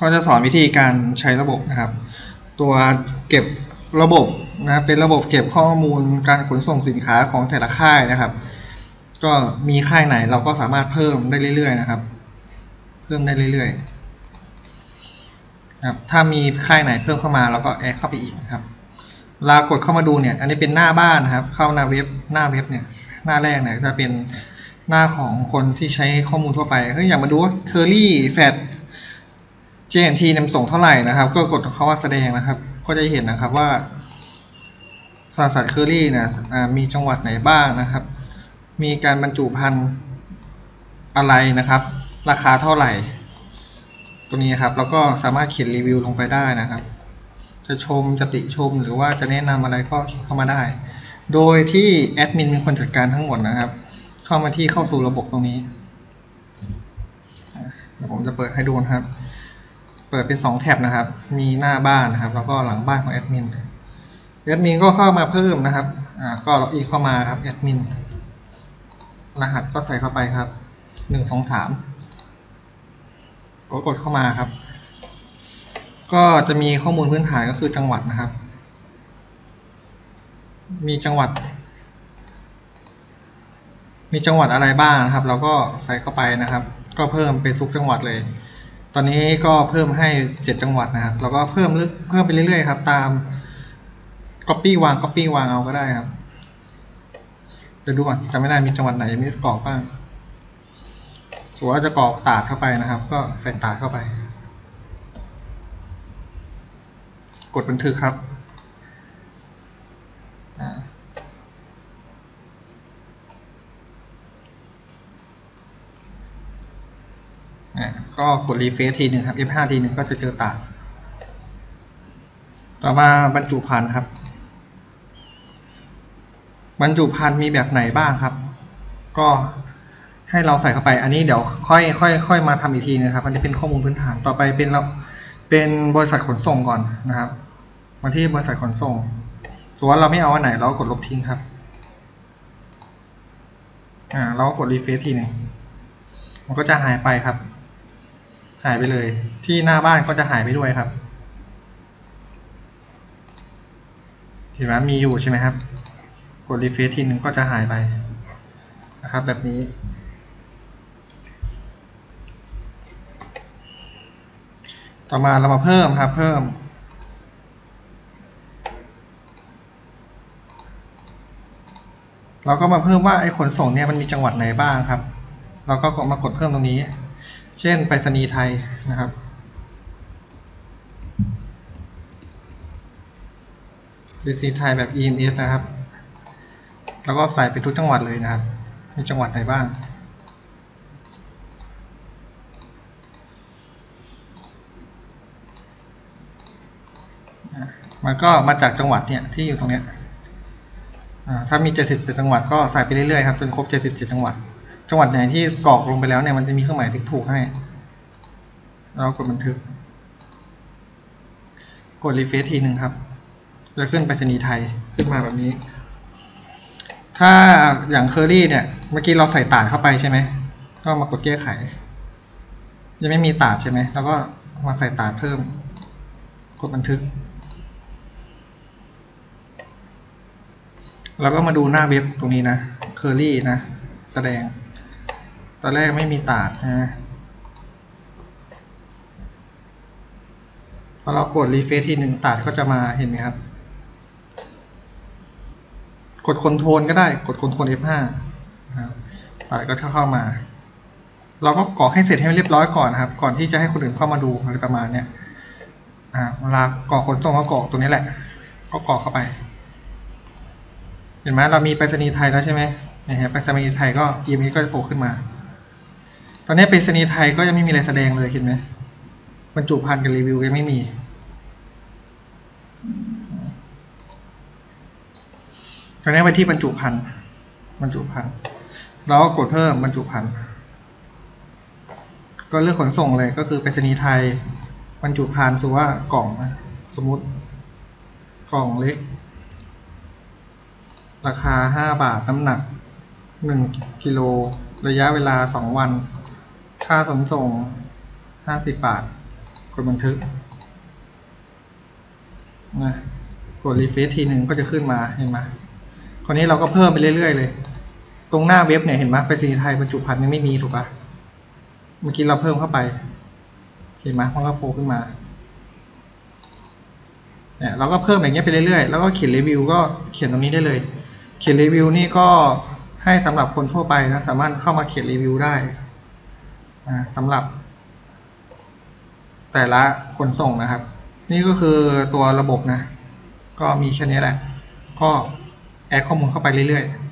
ก็จะสอนวิธีการใช้ระบบนะครับ ตัวเก็บระบบนะครับเป็นระบบเก็บข้อมูลการขนส่งสินค้าของแต่ละค่ายนะครับ ก็มีค่ายไหนเราก็สามารถเพิ่มได้เรื่อยๆนะครับ เพิ่มได้เรื่อยๆนะครับถ้ามีค่ายไหนเพิ่มเข้ามาเราก็แอดเข้าไปอีกนะครับเวลากดเข้ามาดูเนี่ย อันนี้เป็นหน้าบ้านนะครับ เข้าหน้าเว็บหน้าเว็บเนี่ย หน้าแรกเนี่ยจะเป็นหน้าของคนที่ใช้ข้อมูลทั่วไปเฮ้ยอยากมาดูว่า Curly Fat JNT นำส่งเท่าไหร่นะครับ ก็กดเข้าว่าแสดงนะครับ ก็จะเห็นนะครับว่าสารสัตว์เคอรี่นี่ยอ่ามีจังหวัดไหนบ้างนะครับ มีการบรรจุภัณฑ์อะไรนะครับ ราคาเท่าไหร่ ตัวนี้ครับ แล้วก็สามารถเขียนรีวิวลงไปได้นะครับ จะชมจะติชมหรือว่าจะแนะนำอะไรก็เข้ามาได้ โดยที่แอดมินเป็นคนจัดการทั้งหมดนะครับ เข้ามาที่เข้าสู่ระบบตรงนี้เดี๋ยวผมจะเปิดให้ดูนะครับ เปิดเป็น 2 tab นะครับ มีหน้าบ้านนะครับ แล้วก็หลังบ้านของแอดมินแอดมินก็เข้ามาเพิ่มนะครับอ่าก็ login เข้ามาครับแอดมินรหัสก็ใส่เข้าไปครับหนึ่งสองสามก็กดเข้ามาครับ ก็จะมีข้อมูลพื้นฐานก็คือจังหวัดนะครับ มีจังหวัด มีจังหวัดอะไรบ้างนะครับ เราก็ใส่เข้าไปนะครับ ก็เพิ่มเป็นทุกจังหวัดเลย ตอนนี้ก็เพิ่มให้ 7 จังหวัดนะครับ แล้วก็เพิ่มลึกเพิ่มไปเรื่อยๆครับ ตาม copy วาง copy วางเอาก็ได้ครับเดี๋ยวดูก่อนจำไม่ได้มีจังหวัดไหนยังไม่กรอกบ้างสมมติว่าจะกรอกตาดเข้าไปนะครับ ก็ใส่ตาดเข้าไป กดบันทึกครับ อ่าก็กดรีเฟซทีหนึ่งครับ F5 ทีหนึ่งก็จะเจอตาดต่อมาบรรจุภัณฑ์ครับ บรรจุภัณฑ์มีแบบไหนบ้างครับ ก็ให้เราใส่เข้าไป อันนี้เดี๋ยวค่อยค่อยค่อยมาทำอีกทีนะครับ อันนี้เป็นข้อมูลพื้นฐาน ต่อไปเป็นเราเป็นบริษัทขนส่งก่อนนะครับ มาที่บริษัทขนส่งสมมติว่าเราไม่เอาอันไหนเราก็กดลบทิ้งครับ อ่า เราก็กดรีเฟซทีหนึ่งมันก็จะหายไปครับ หายไปเลย ที่หน้าบ้านก็จะหายไปด้วยครับ เห็นไหมมีอยู่ใช่ไหมครับ กดรีเฟซทีนึงก็จะหายไปนะครับแบบนี้ ต่อมาเรามาเพิ่มครับเพิ่มเราก็มาเพิ่มว่าไอ้ขนส่งเนี่ยมันมีจังหวัดไหนบ้างครับ เราก็มากดเพิ่มตรงนี้ เช่นไปรษณีย์ไทยนะครับ ไปรษณีย์ไทยแบบ EMS นะครับ แล้วก็ใส่ไปทุกจังหวัดเลยนะครับมีจังหวัดไหนบ้างมันก็มาจากจังหวัดเนี่ยที่อยู่ตรงเนี้ยถ้ามี 77จังหวัดก็ใส่ไปเรื่อยๆครับจนครบ 77 จังหวัด จังหวัดไหนที่กรอกลงไปแล้วเนี่ยมันจะมีเครื่องหมายติ๊กถูกให้ เรากดบันทึก กด refresh ทีหนึ่งครับจะขึ้นไปรษณีย์ไทยขึ้นมาแบบนี้ ถ้าอย่างเคอรี่เนี่ย เมื่อกี้เราใส่ตราดเข้าไปใช่ไหมก็มากดแก้ไข ยังไม่มีตราดใช่ไหมแล้วก็มาใส่ตราดเพิ่ม กดบันทึก แล้วก็มาดูหน้าเว็บตรงนี้นะเคอรี่นะ แสดง ตอนแรกไม่มีตราดใช่ไหมพอเรากด refresh ทีหนึ่งตราดก็จะมาเห็นไหมครับ กด control ก็ได้กด control F5 นะครับตราดก็จะเข้ามา เราก็กรอกให้เสร็จให้เรียบร้อยก่อนนะครับ ก่อนที่จะให้คนอื่นเข้ามาดูอะไรประมาณเนี้ยเวลากรอกขนส่งก็กรอกตรงนี้แหละ ก็กรอกเข้าไป เห็นไหมเรามีไปรษณีย์ไทยแล้วใช่ไหมนะฮะไปรษณีย์ไทยก็ EMS ก็จะโผล่ขึ้นมา อนนี้ไปรษณีไทยก็ยังไม่มีอะไรแสดงเลยเห็นไหมบรรจุภัณฑ์กับรีวิวยังไม่มี ตอนนี้ไปที่บรรจุภัณฑ์บรรจุภัณฑ์เราก็กดเพิ่มบรรจุภัณฑ์ก็เลือกขนส่งเลยก็คือไปรษณีย์ไทยบรรจุภัณฑ์สมว่ากล่องสมมติกล่องเล็ก ราคา 5 บาท น้ำหนัก 1 กิโล ระยะเวลา 2 วัน ค่าขนส่ง 50 บาท กดบันทึกนะกดรีเฟซทีหนึ่งก็จะขึ้นมาเห็นไหมคราวนี้เราก็เพิ่มไปเรื่อยๆเลย ตรงหน้าเว็บเนี่ยเห็นไหมไปรษณีไทยบรรจุภัณฑ์ยังไม่มีถูกปะเมื่อกี้เราเพิ่มเข้าไป เห็นไหมมันก็โผล่ขึ้นมาเนี่ยเราก็เพิ่มอย่างเงี้ยไปเรื่อยๆ แล้วก็เขียนรีวิวก็เขียนตรงนี้ได้เลย เขียนรีวิวนี่ก็ให้สำหรับคนทั่วไปนะสามารถเข้ามาเขียนรีวิวได้ สำหรับ แต่ละขนส่งนะครับ นี่ก็คือตัวระบบนะ ก็มีแค่นี้แหละ ก็แอดข้อมูลเข้าไปเรื่อยๆ